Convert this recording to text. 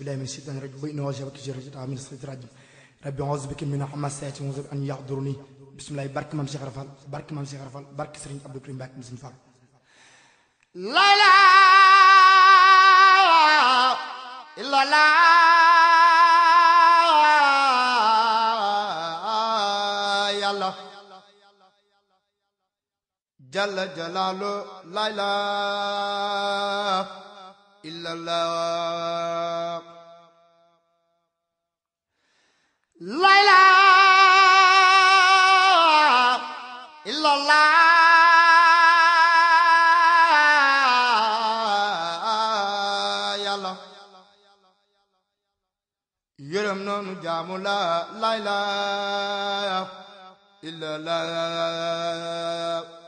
بالله من الشيطان الرجيم وإنه وجبك جرجت من الصيد الرجيم ربي أعوذ بك من حماسات وأعوذ أن يحضرني بسم الله بارك مام شيخ رفال بارك مام شيخ رفال بارك سرين عبد الكريم باك مسلم فال لا لا لا يا الله جل جلاله لا إله إلا الله yërëm noonu jaamu la la illa la.